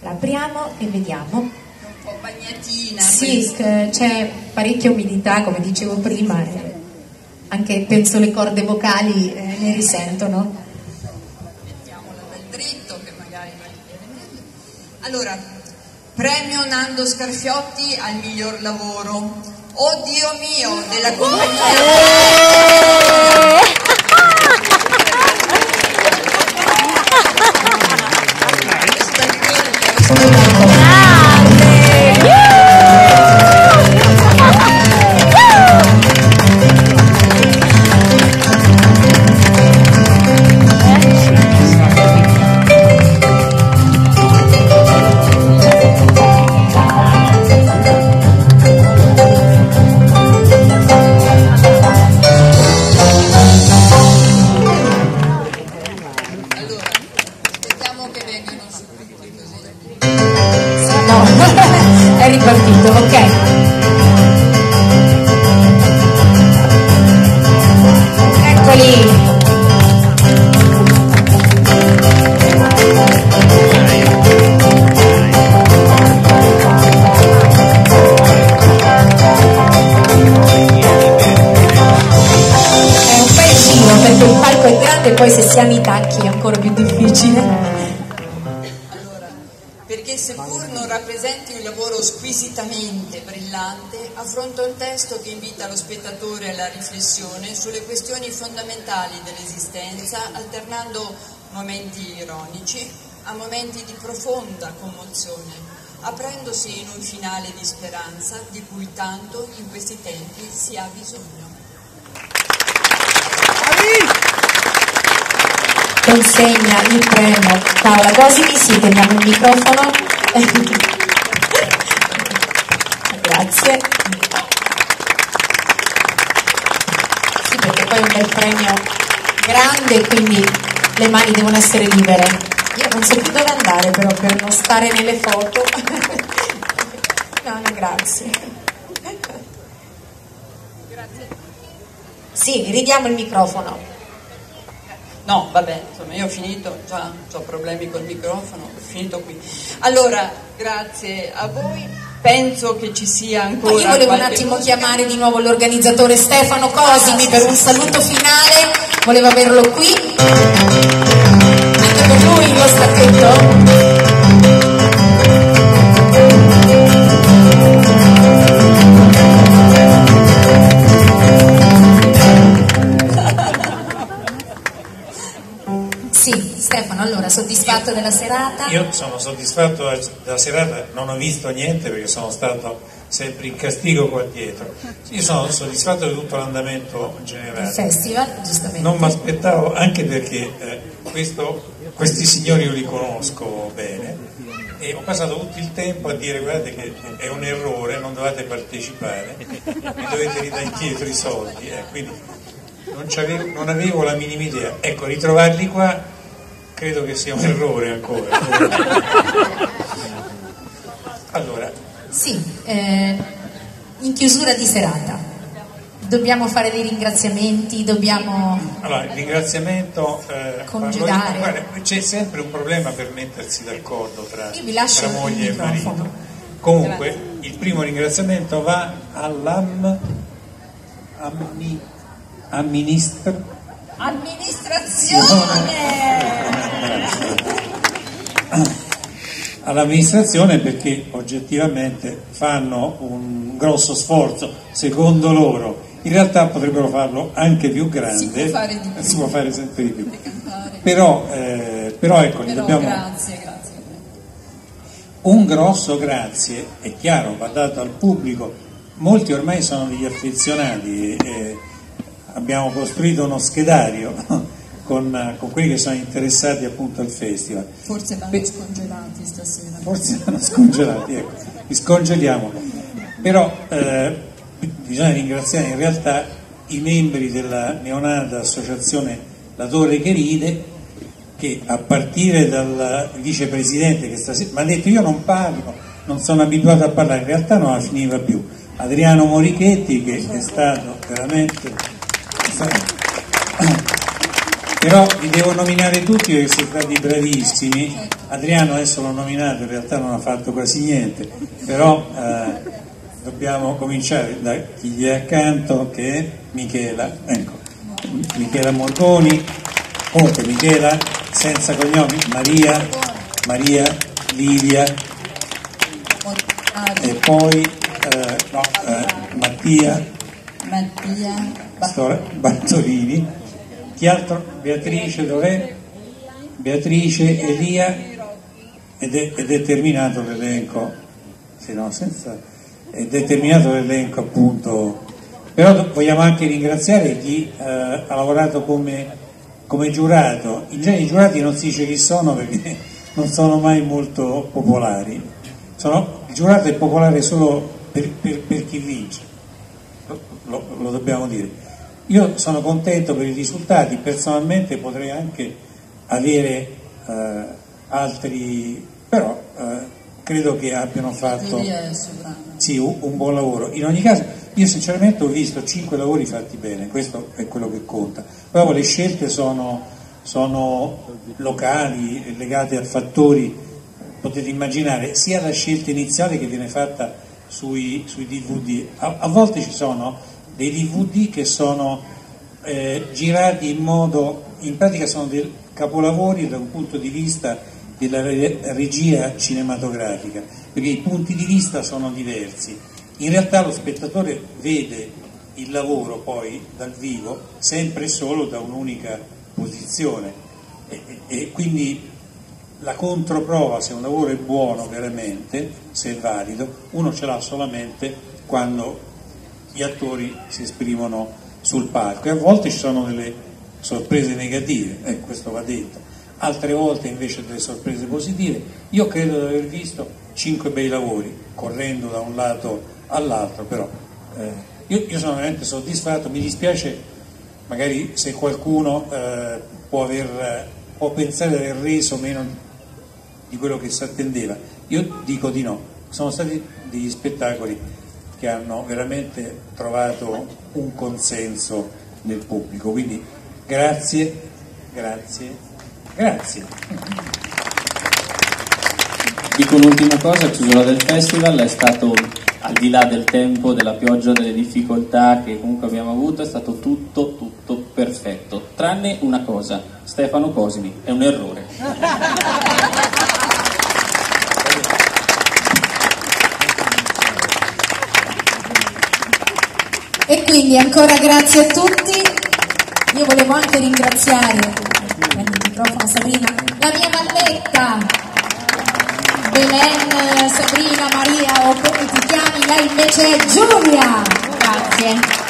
La apriamo e vediamo. Un po' bagnatina. Sì, c- c'è parecchia umidità, come dicevo prima, e anche penso le corde vocali eh, ne risentono. Mettiamola bel dritto che magari... Allora, premio Nando Scarfiotti al miglior lavoro. Oh Dio mio, della compagnia... Allora, aspettiamo è ripartito, ok. Eccoli. È un giro perché il palco è grande e poi se si hanno i tacchi perché seppur non rappresenti un lavoro squisitamente brillante, affronta un testo che invita lo spettatore alla riflessione sulle questioni fondamentali dell'esistenza, alternando momenti ironici a momenti di profonda commozione, aprendosi in un finale di speranza di cui tanto in questi tempi si ha bisogno. Consegna il premio Paola Cosimi, sì, teniamo il microfono. Grazie. Sì, perché poi è un bel premio grande, quindi le mani devono essere libere. Io non so più dove andare però per non stare nelle foto. No, no, grazie. Sì, ridiamo il microfono. No, vabbè, insomma, io ho finito, già ho problemi col microfono, ho finito qui. Allora, grazie a voi, penso che ci sia Ma ancora. io volevo un attimo musica. chiamare di nuovo l'organizzatore Stefano Cosimi per un saluto finale, volevo averlo qui. Anche per lui lo stacchetto. Della serata? Io sono soddisfatto della serata, non ho visto niente perché sono stato sempre in castigo qua dietro. Io sono soddisfatto di tutto l'andamento Il generale. festival, giustamente. Non mi aspettavo, anche perché eh, questo- questi signori io li conosco bene e ho passato tutto il tempo a dire guardate che è un errore, non dovete partecipare, mi dovete ridare indietro i soldi. eh, quindi non, non avevo la minima idea. Ecco, ritrovarli qua credo che sia un errore ancora. Allora, Sì, eh, in chiusura di serata. Dobbiamo fare dei ringraziamenti, dobbiamo... allora, il ringraziamento eh, Congedare. parlo io. Guarda, c'è sempre un problema per mettersi d'accordo tra, tra moglie e marito. Comunque, il primo ringraziamento va all'am ammi, amministra Amministrazione! All'amministrazione perché oggettivamente fanno un grosso sforzo, secondo loro. In realtà potrebbero farlo anche più grande, Si può fare di più. si può fare sempre di più. Però, eh, però ecco, Però dobbiamo grazie, grazie. un grosso grazie, è chiaro, va dato al pubblico, molti ormai sono degli affezionati, eh, abbiamo costruito uno schedario con, con quelli che sono interessati appunto al festival. Forse vanno Beh. scongelati stasera. forse vanno scongelati, ecco, li scongeliamo. Però eh, bisogna ringraziare in realtà i membri della neonata associazione La Torre che ride, che a partire dal vicepresidente che stasera mi ha detto io non parlo, non sono abituato a parlare, in realtà non la finiva più. Adriano Morichetti che è stato veramente Però vi devo nominare tutti perché siete stati bravissimi. Adriano adesso l'ho nominato, in realtà non ha fatto quasi niente, però eh, dobbiamo cominciare. Da chi gli è accanto? Che è? Michela, ecco, Michela Morgoni, comunque Michela senza cognomi, Maria, Maria, Livia e poi eh, no, eh, Mattia, Mattia Bartolini, chi altro? Beatrice dov'è? Beatrice, Elia ed è, è terminato l'elenco, se no senza è determinato l'elenco appunto, però vogliamo anche ringraziare chi eh, ha lavorato come, come, giurato, in genere i giurati non si dice chi sono perché non sono mai molto popolari, sono, il giurato è popolare solo per, per, per chi vince, lo, lo, dobbiamo dire. Io sono contento per i risultati, personalmente potrei anche avere eh, altri, però eh, credo che abbiano fatto sì, un, buon lavoro. In ogni caso, io sinceramente ho visto cinque lavori fatti bene, questo è quello che conta. Poi le scelte sono, sono locali, legate a fattori, potete immaginare, sia la scelta iniziale che viene fatta sui, sui DVD. A, a, volte ci sono dei DVD che sono eh, girati in modo, in pratica sono dei capolavori da un punto di vista della regia cinematografica, perché i punti di vista sono diversi. In realtà lo spettatore vede il lavoro poi dal vivo sempre e solo da un'unica posizione e, e, quindi la controprova se un lavoro è buono veramente, se è valido, uno ce l'ha solamente quando gli attori si esprimono sul palco e a volte ci sono delle sorprese negative, eh, questo va detto altre volte invece delle sorprese positive. Io credo di aver visto cinque bei lavori, correndo da un lato all'altro, però eh, io, io, sono veramente soddisfatto, mi dispiace magari se qualcuno eh, può, aver, può pensare di aver reso meno di quello che si attendeva. Io dico di no, sono stati degli spettacoli che hanno veramente trovato un consenso nel pubblico, quindi grazie, grazie Grazie. Dico un'ultima cosa, chiusura del festival è stato al di là del tempo, della pioggia, delle difficoltà che comunque abbiamo avuto, è stato tutto, tutto perfetto. Tranne una cosa, Stefano Cosimi, è un errore. E quindi ancora grazie a tutti. Io volevo anche ringraziare microfono Sabrina, la mia valletta, Belen, Sabrina, Maria o come ti chiami, lei invece è Giulia, grazie.